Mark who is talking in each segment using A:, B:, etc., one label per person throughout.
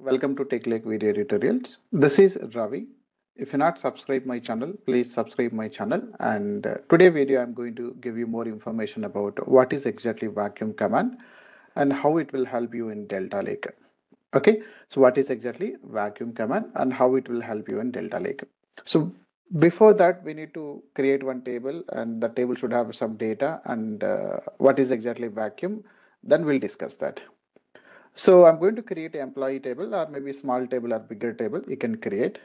A: welcome to TechLake video tutorials. This is Ravi. If you're not subscribed my channel, please subscribe my channel. And uh, today video, I'm going to give you more information about what is exactly vacuum command and how it will help you in Delta Lake. Okay, so what is exactly vacuum command and how it will help you in Delta Lake. So before that, we need to create one table and the table should have some data and uh, what is exactly vacuum. Then we'll discuss that. So I'm going to create an employee table or maybe small table or bigger table you can create.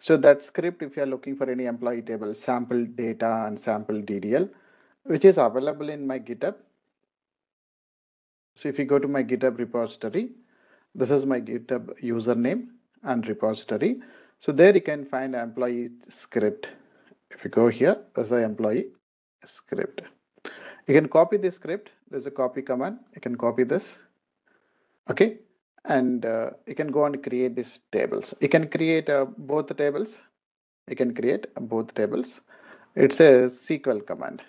A: So that script, if you're looking for any employee table, sample data and sample DDL, which is available in my GitHub. So if you go to my GitHub repository, this is my GitHub username and repository. So there you can find employee script. If you go here, there's an employee script. You can copy this script. There's a copy command. You can copy this okay? And uh, you can go and create these tables. You can create uh, both tables. You can create both tables. It's a sql command.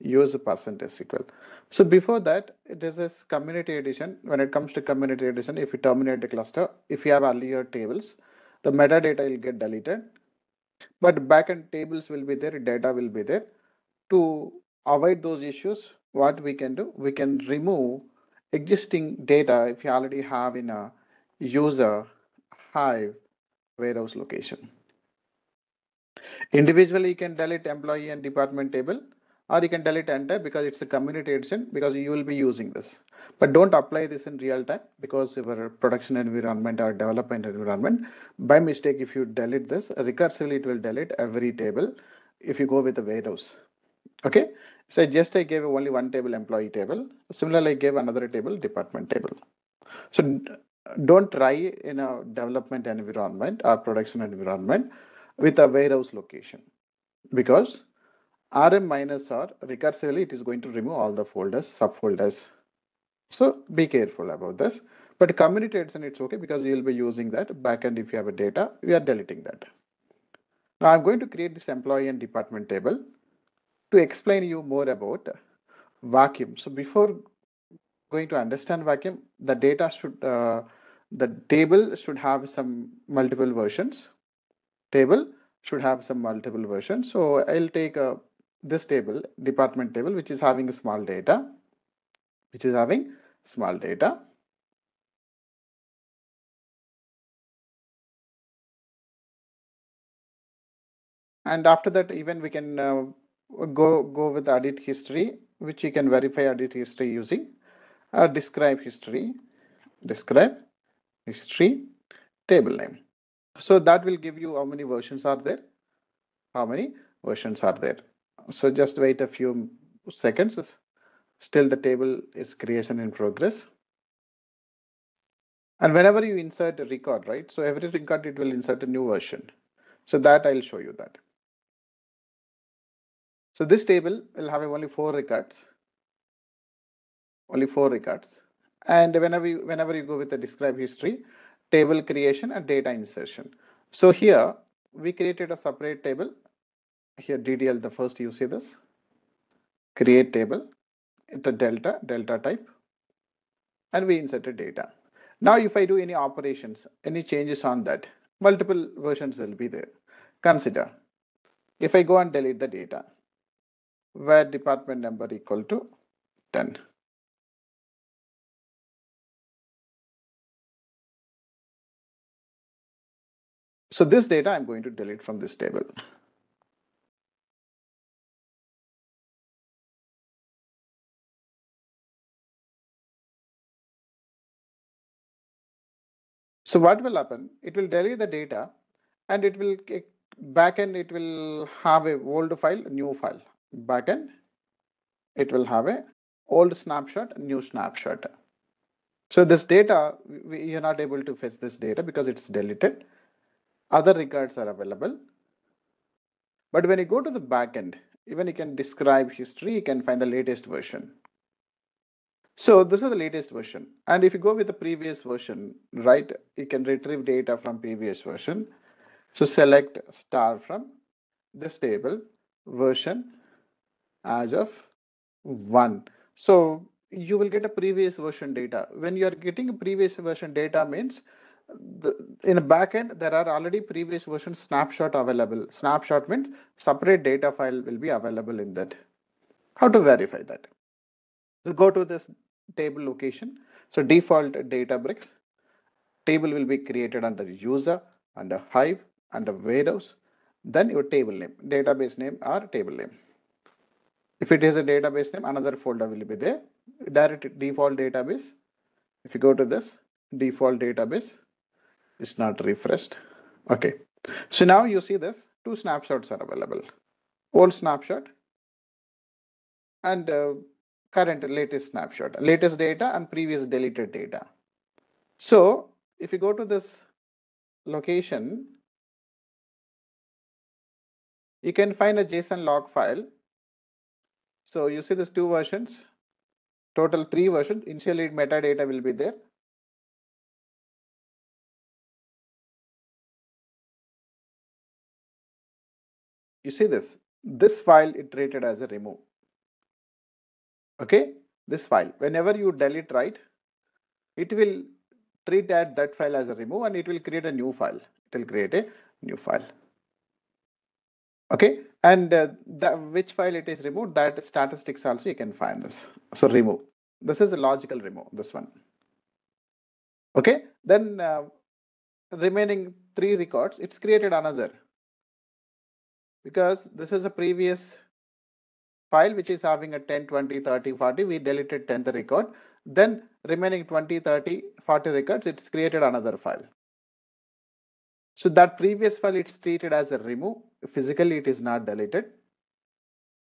A: Use percentage sql so before that it is a community edition. When it comes to community edition if you terminate the cluster if you have earlier tables the metadata will get deleted. But backend tables will be there data will be there. To avoid those issues what we can do? We can remove existing data if you already have in a user hive warehouse location. Individually, you can delete employee and department table or you can delete entire because it's a community edition because you will be using this. But don't apply this in real time because your production environment or development environment, by mistake, if you delete this, recursively it will delete every table if you go with the warehouse. Okay, so just I gave only one table employee table. Similarly, I gave another table department table. So don't try in a development environment or production environment with a warehouse location because rm minus r recursively it is going to remove all the folders subfolders. So be careful about this. But community edition it's okay because you'll be using that. Backend if you have a data we are deleting that. Now i'm going to create this employee and department table to explain you more about vacuum. So before going to understand vacuum, the data should, uh, the table should have some multiple versions. Table should have some multiple versions. So I'll take uh, this table, department table, which is having small data, which is having small data. And after that, even we can uh, go go with audit history which you can verify audit history using. Uh, describe history. Describe history table name. So that will give you how many versions are there. How many versions are there. So just wait a few seconds. Still the table is creation in progress. And whenever you insert a record right? So every record it will insert a new version. So that i'll show you that so this table will have only four records, only four records. And whenever you, whenever you go with the describe history, table creation and data insertion. So here we created a separate table. Here DDL, the first you see this, create table, it's a delta, delta type, and we inserted data. Now if I do any operations, any changes on that, multiple versions will be there. Consider, if I go and delete the data, where department number equal to 10. So this data I'm going to delete from this table. So what will happen? It will delete the data and it will backend it will have a old file, new file backend, it will have a old snapshot, new snapshot. So this data, we are not able to fetch this data because it's deleted. Other records are available. But when you go to the backend, even you can describe history, you can find the latest version. So this is the latest version. And if you go with the previous version, right, you can retrieve data from previous version. So select star from this table version as of 1. So you will get a previous version data. When you are getting a previous version data means the, in a backend, there are already previous version snapshot available. Snapshot means separate data file will be available in that. How to verify that? So go to this table location. So default Databricks table will be created under user, under Hive, under warehouse, then your table name, database name or table name. If it is a database name, another folder will be there. Direct default database. If you go to this default database, it's not refreshed. Okay. So now you see this two snapshots are available. Old snapshot and uh, current latest snapshot, latest data and previous deleted data. So if you go to this location, you can find a JSON log file. So you see these two versions, total three versions. Initially metadata will be there. You see this, this file it treated as a remove. Okay, this file, whenever you delete right, it will treat that, that file as a remove and it will create a new file. It will create a new file okay? And uh, which file it is removed that statistics also you can find this. So remove. This is a logical remove this one. Okay? Then uh, remaining three records it's created another. Because this is a previous file which is having a 10 20 30 40 we deleted 10th record. Then remaining 20 30 40 records it's created another file so that previous file it's treated as a remove. Physically it is not deleted.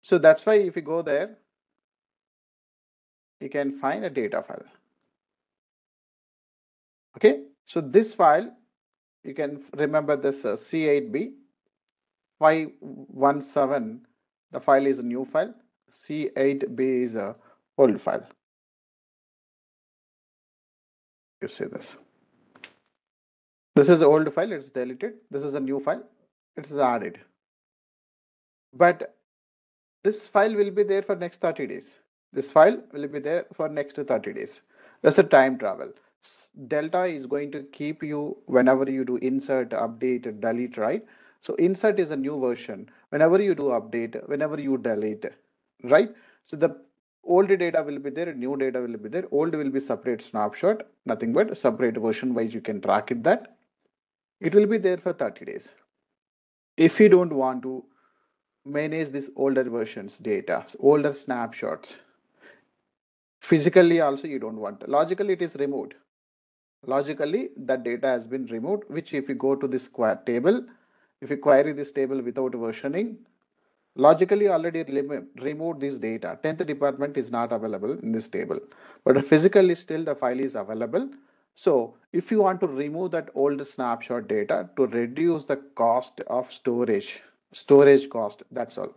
A: So that's why if you go there, you can find a data file. Okay, so this file, you can remember this uh, C8B 517, the file is a new file. C8B is a old file. You see this. This is old file, it's deleted. This is a new file, it is added. But this file will be there for next 30 days. This file will be there for next 30 days. That's a time travel. Delta is going to keep you whenever you do insert, update, delete, right? So insert is a new version. Whenever you do update, whenever you delete, right? So the old data will be there, new data will be there. Old will be separate snapshot, nothing but separate version wise you can track it that it will be there for 30 days. If you don't want to manage this older versions data older snapshots physically also you don't want. Logically it is removed. Logically that data has been removed which if you go to this table if you query this table without versioning logically already removed this data. 10th department is not available in this table. But physically still the file is available so if you want to remove that old snapshot data to reduce the cost of storage, storage cost, that's all.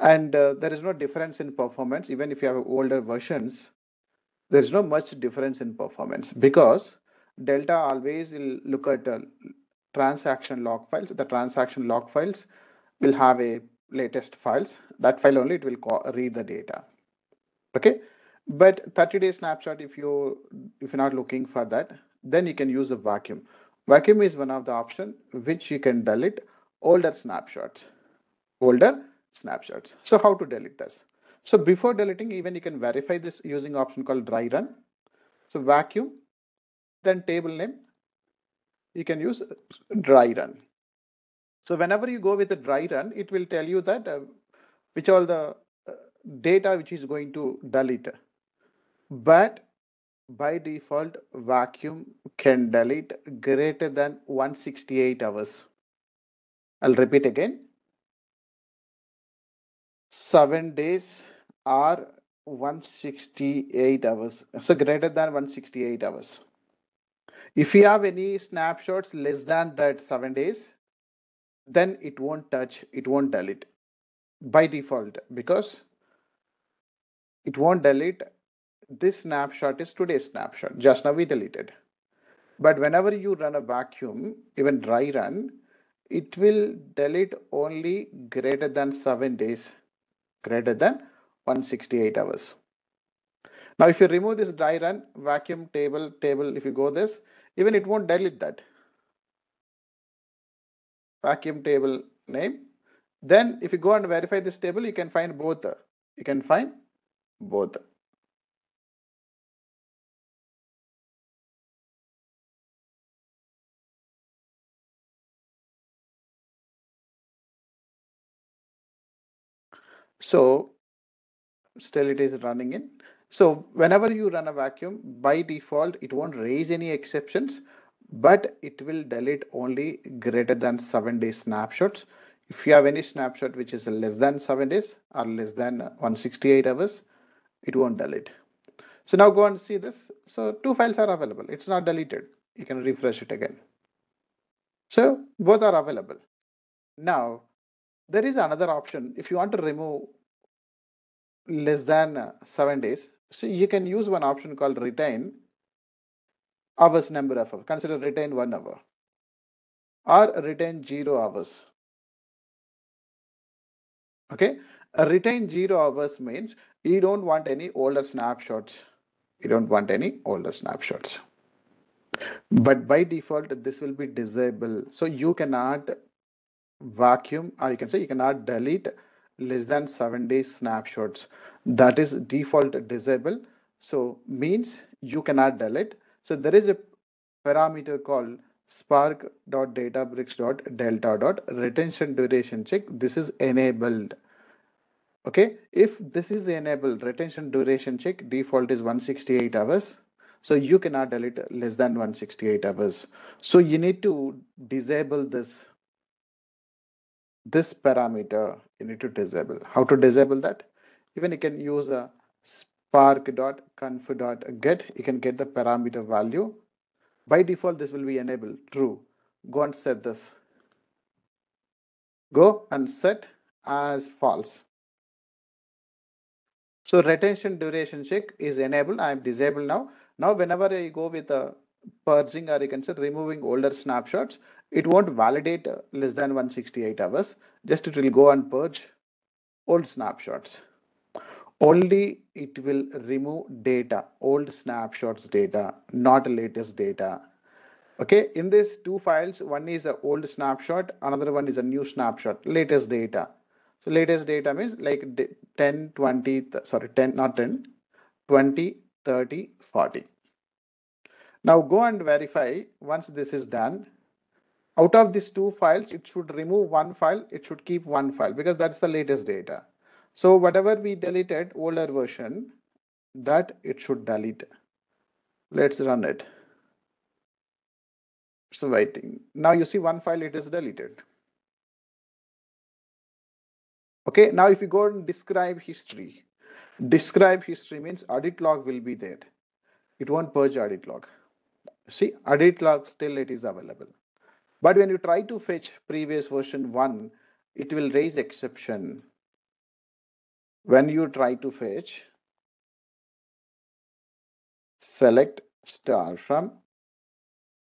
A: And uh, there is no difference in performance. Even if you have older versions, there is no much difference in performance because Delta always will look at uh, transaction log files. The transaction log files will have a latest files. That file only it will read the data. Okay but 30 day snapshot if you if you're not looking for that then you can use a vacuum. Vacuum is one of the option which you can delete older snapshots older snapshots. So how to delete this? So before deleting even you can verify this using option called dry run. So vacuum then table name you can use dry run. So whenever you go with a dry run it will tell you that uh, which all the uh, data which is going to delete but by default vacuum can delete greater than 168 hours. I'll repeat again. 7 days are 168 hours. So greater than 168 hours. If you have any snapshots less than that 7 days then it won't touch it won't delete by default because it won't delete this snapshot is today's snapshot. Just now we deleted. But whenever you run a vacuum, even dry run, it will delete only greater than seven days, greater than 168 hours. Now, if you remove this dry run vacuum table table, if you go this, even it won't delete that vacuum table name. Then if you go and verify this table, you can find both. You can find both. So still it is running in. So whenever you run a vacuum, by default, it won't raise any exceptions, but it will delete only greater than seven days snapshots. If you have any snapshot which is less than seven days or less than 168 hours, it won't delete. So now go and see this. So two files are available. It's not deleted. You can refresh it again. So both are available. Now there is another option. If you want to remove less than uh, seven days, so you can use one option called retain hours number of hours. Consider retain one hour or retain zero hours. Okay, retain zero hours means you don't want any older snapshots. You don't want any older snapshots. But by default, this will be disabled. So you cannot vacuum or you can say you cannot delete less than seven days snapshots. That is default disable. So means you cannot delete. So there is a parameter called spark.databricks.delta.retention duration check. This is enabled. Okay? If this is enabled retention duration check default is 168 hours. So you cannot delete less than 168 hours. So you need to disable this this parameter you need to disable. How to disable that? Even you can use a spark.conf.get. You can get the parameter value. By default, this will be enabled true. Go and set this. Go and set as false. So retention duration check is enabled. I am disabled now. Now, whenever I go with a purging or you can say removing older snapshots, it won't validate less than 168 hours. Just it will go and purge old snapshots. Only it will remove data, old snapshots data, not latest data. Okay, in these two files, one is an old snapshot, another one is a new snapshot, latest data. So latest data means like 10, 20, sorry, 10, not 10, 20, 30, 40. Now go and verify once this is done. Out of these two files, it should remove one file, it should keep one file because that's the latest data. So whatever we deleted older version, that it should delete. Let's run it. It's waiting. Now you see one file, it is deleted. Okay, now if you go and describe history, describe history means audit log will be there. It won't purge audit log. See, audit log still it is available. But when you try to fetch previous version 1, it will raise exception. When you try to fetch, select star from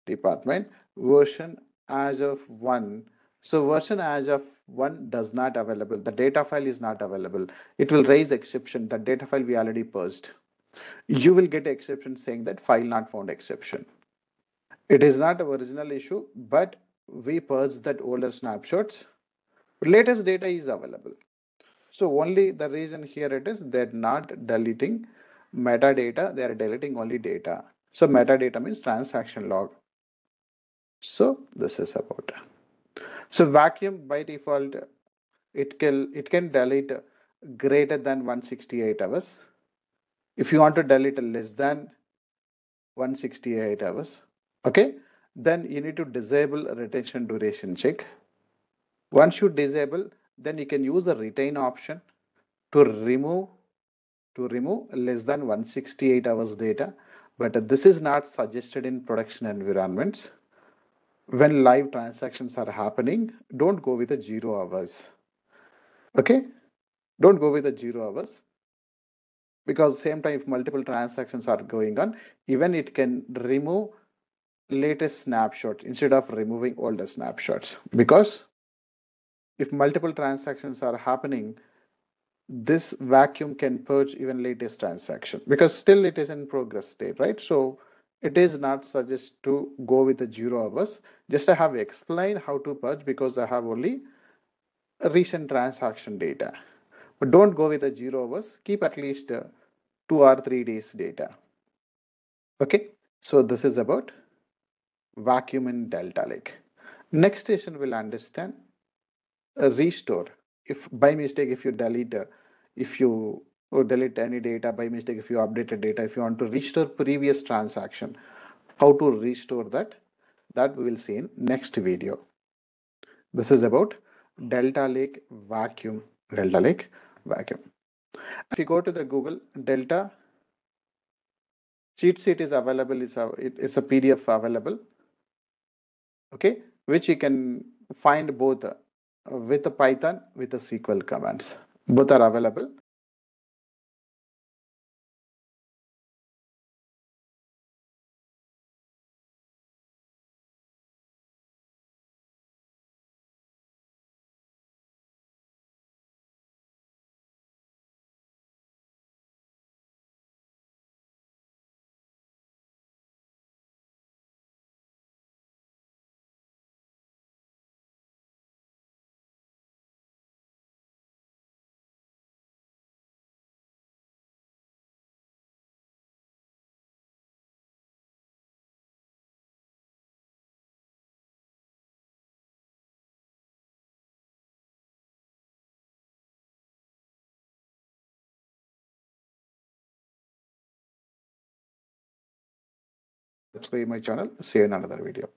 A: department version as of 1. So version as of 1 does not available. The data file is not available. It will raise exception. The data file we already purged. You will get exception saying that file not found exception. It is not original issue, but we purge that older snapshots. Latest data is available. So only the reason here it is they're not deleting metadata, they are deleting only data. So metadata means transaction log. So this is about. So vacuum by default, it can it can delete greater than 168 hours. If you want to delete less than 168 hours, okay? Then you need to disable retention duration check. Once you disable then you can use the retain option to remove to remove less than 168 hours data. But this is not suggested in production environments. When live transactions are happening don't go with a zero hours. Okay? Don't go with a zero hours. Because same time if multiple transactions are going on even it can remove latest snapshots instead of removing older snapshots because if multiple transactions are happening this vacuum can purge even latest transaction because still it is in progress state, right? So it is not suggest to go with the zero hours. Just I have explained how to purge because I have only recent transaction data. But don't go with the zero hours. Keep at least uh, two or three days data. Okay, so this is about vacuum in Delta Lake. Next station will understand a restore. If by mistake, if you delete, uh, if you delete any data by mistake, if you update updated data, if you want to restore previous transaction, how to restore that, that we will see in next video. This is about Delta Lake vacuum, Delta Lake vacuum. If you go to the Google Delta cheat sheet is available, is a, it, it's a PDF available, okay, which you can find both uh, with the Python, with the SQL commands. Both are available. Subscribe my channel. See you in another video.